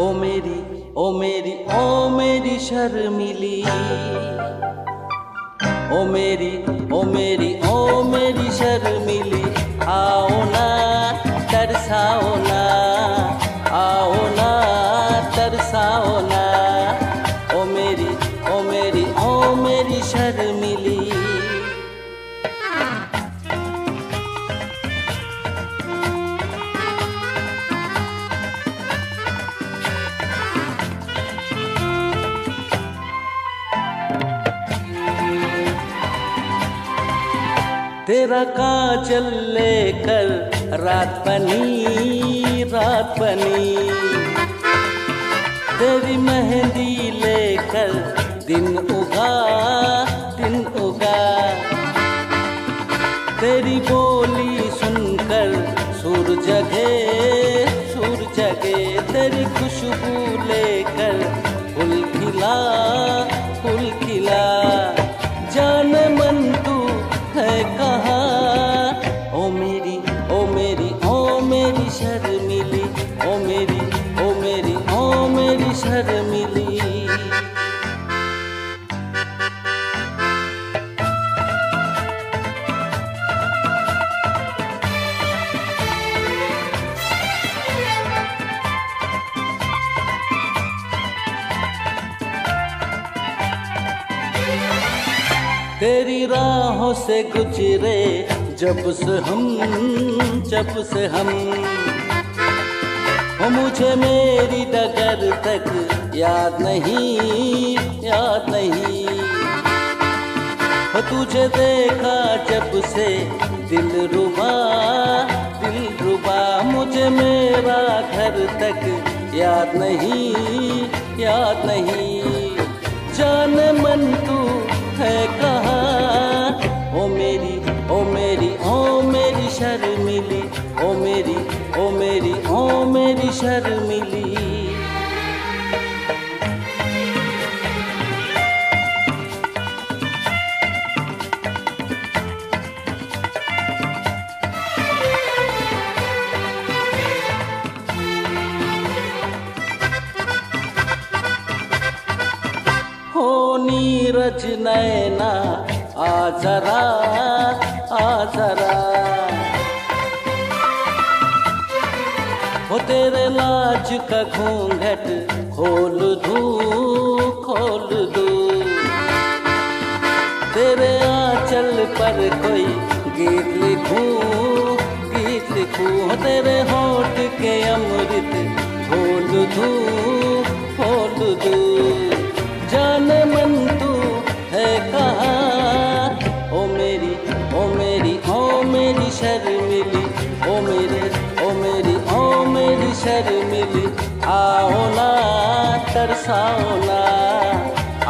ओ मेरी ओ मेरी ओ मेरी शर्मिली। ओ मेरी ओ मेरी ओ मेरी शर्मिली। आओ तेरा काजल लेकर रात बनी रात बनी। तेरी मेहंदी लेकर दिन उगा दिन उगा। तेरी बोली सुनकर सुर जगे सुर जगे। तेरी खुशबू लेकर फूल खिला फूल खिला। मेरी, ओ मेरी ओ मेरी शर्मिली। तेरी राहों से गुजरे जब से हम, जब से हम हो मुझे मेरी डगर तक याद नहीं याद नहीं। हो तुझे देखा जब से दिल रुबा दिल रुबा। मुझे मेरा घर तक याद नहीं याद नहीं। शर्मिली ओ मेरी ओ मेरी ओ मेरी शर्मिली नीरज नैना आ जरा आ जरा। तेरे लाज का घूंघट खोल दू खोल दू। तेरे आंचल पर कोई गीत लिखू गीत लिखू। तेरे होठ के अमृत खोल दू खोल दू। आओ ना तरसाओ ना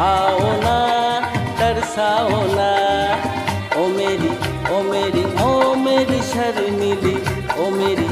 आओ ना तरसाओ ना ओ मेरी ओ मेरी ओ मेरी शर्मिली ओ मेरी